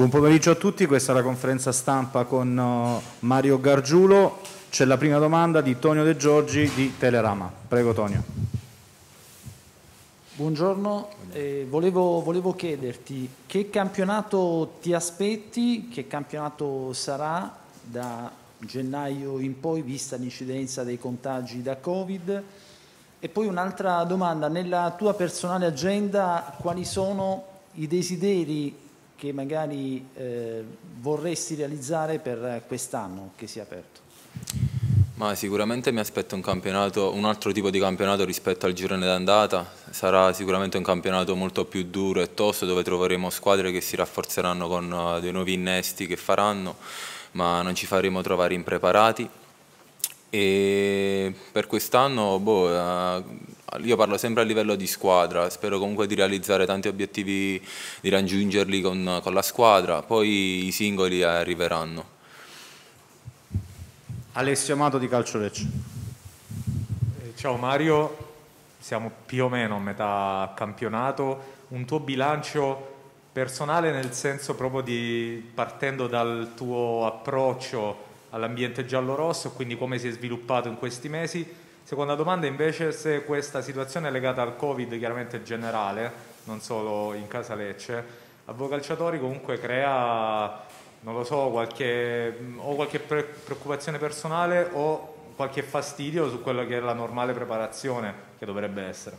Buon pomeriggio a tutti, questa è la conferenza stampa con uh, Mario Gargiulo. C'è la prima domanda di Tonio De Giorgi di Telerama. Prego Tonio. Buongiorno, eh, volevo, volevo, chiederti che campionato ti aspetti, che campionato sarà da gennaio in poi vista l'incidenza dei contagi da Covid e poi un'altra domanda, nella tua personale agenda quali sono i desideri che magari eh, vorresti realizzare per quest'anno che si è aperto? Ma sicuramente mi aspetto un, un altro tipo di campionato rispetto al girone d'andata, sarà sicuramente un campionato molto più duro e tosto dove troveremo squadre che si rafforzeranno con uh, dei nuovi innesti che faranno, ma non ci faremo trovare impreparati e per quest'anno boh, uh, io parlo sempre a livello di squadra, spero comunque di realizzare tanti obiettivi, di raggiungerli con, con la squadra, poi i singoli arriveranno. Alessio Amato di Calcio Lecce. Eh, ciao Mario, siamo più o meno a metà campionato. Un tuo bilancio personale nel senso proprio di partendo dal tuo approccio all'ambiente giallo-rosso, quindi come si è sviluppato in questi mesi. Seconda domanda invece se questa situazione legata al Covid chiaramente generale, non solo in casa Lecce, a voi calciatori comunque crea non lo so, qualche, o qualche preoccupazione personale o qualche fastidio su quella che è la normale preparazione che dovrebbe essere?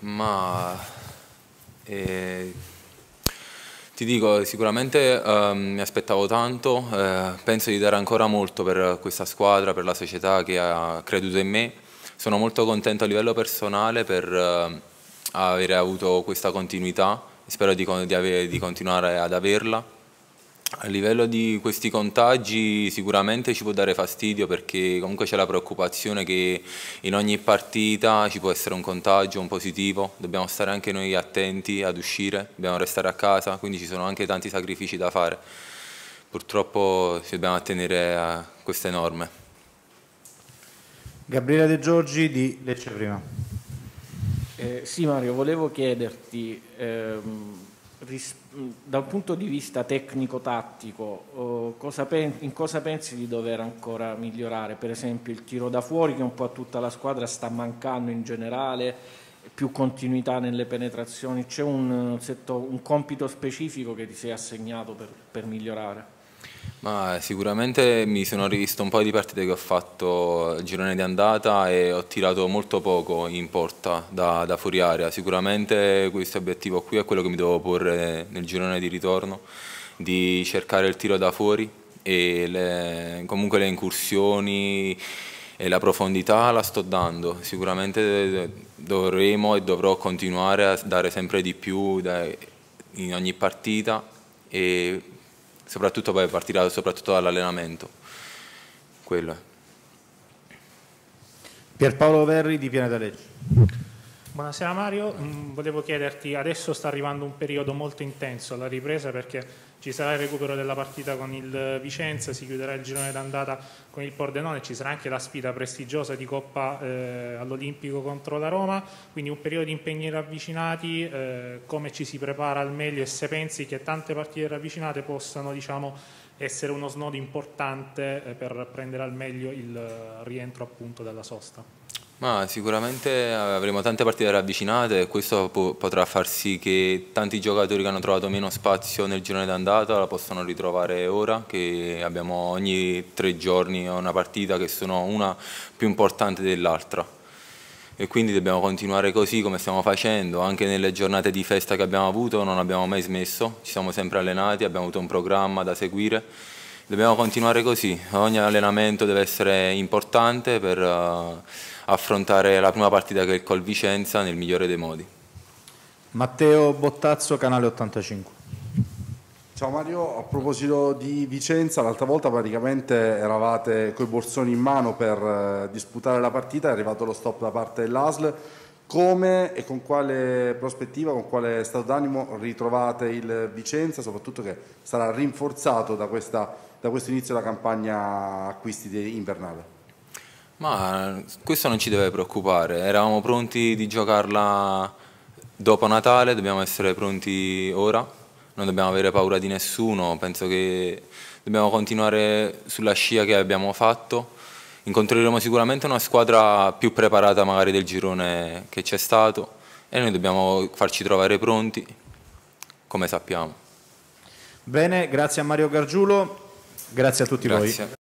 Ma eh, ti dico, sicuramente eh, mi aspettavo tanto, eh, penso di dare ancora molto per questa squadra, per la società che ha creduto in me. Sono molto contento a livello personale per eh, aver avuto questa continuità, spero di, di, di continuare ad averla a livello di questi contagi sicuramente ci può dare fastidio perché comunque c'è la preoccupazione che in ogni partita ci può essere un contagio, un positivo, dobbiamo stare anche noi attenti ad uscire, dobbiamo restare a casa, quindi ci sono anche tanti sacrifici da fare. Purtroppo ci dobbiamo attenere a queste norme. Gabriele De Giorgi di Lecce Prima. Eh, sì Mario, volevo chiederti... Ehm da un punto di vista tecnico-tattico, eh, in cosa pensi di dover ancora migliorare? Per esempio il tiro da fuori che un po' a tutta la squadra sta mancando in generale, più continuità nelle penetrazioni, c'è un, un, compito specifico che ti sei assegnato per, per migliorare? Ma sicuramente mi sono rivisto un po' di partite che ho fatto il girone di andata e ho tirato molto poco in porta da, da fuori area. Sicuramente questo obiettivo qui è quello che mi devo porre nel girone di ritorno, di cercare il tiro da fuori e le, comunque le incursioni e la profondità la sto dando. Sicuramente dovremo e dovrò continuare a dare sempre di più in ogni partita e soprattutto poi partirà soprattutto dall'allenamento. Quello è. Pierpaolo Verri di Pianeta Legge. Buonasera Mario, mm, volevo chiederti, adesso sta arrivando un periodo molto intenso alla ripresa perché ci sarà il recupero della partita con il Vicenza, si chiuderà il girone d'andata con il Pordenone, ci sarà anche la sfida prestigiosa di Coppa eh, all'Olimpico contro la Roma, quindi un periodo di impegni ravvicinati, eh, come ci si prepara al meglio e se pensi che tante partite ravvicinate possano diciamo, essere uno snodo importante eh, per prendere al meglio il rientro appunto dalla sosta. Ma sicuramente avremo tante partite ravvicinate e questo potrà far sì che tanti giocatori che hanno trovato meno spazio nel girone d'andata la possano ritrovare ora, che abbiamo ogni tre giorni una partita che sono una più importante dell'altra. E quindi dobbiamo continuare così come stiamo facendo, anche nelle giornate di festa che abbiamo avuto non abbiamo mai smesso, ci siamo sempre allenati, abbiamo avuto un programma da seguire. Dobbiamo continuare così, ogni allenamento deve essere importante per... Uh, affrontare la prima partita che è il Col Vicenza nel migliore dei modi. Matteo Bottazzo, Canale 85. Ciao Mario, a proposito di Vicenza, l'altra volta praticamente eravate coi borsoni in mano per eh, disputare la partita, è arrivato lo stop da parte dell'ASL. Come e con quale prospettiva, con quale stato d'animo ritrovate il Vicenza, soprattutto che sarà rinforzato da, questa, da questo inizio della campagna acquisti invernale? Ma questo non ci deve preoccupare, eravamo pronti di giocarla dopo Natale, dobbiamo essere pronti ora. non dobbiamo avere paura di nessuno, penso che dobbiamo continuare sulla scia che abbiamo fatto. Incontreremo sicuramente una squadra più preparata magari del girone che c'è stato e noi dobbiamo farci trovare pronti come sappiamo. Bene, grazie a Mario Gargiulo, grazie a tutti Grazie. voi.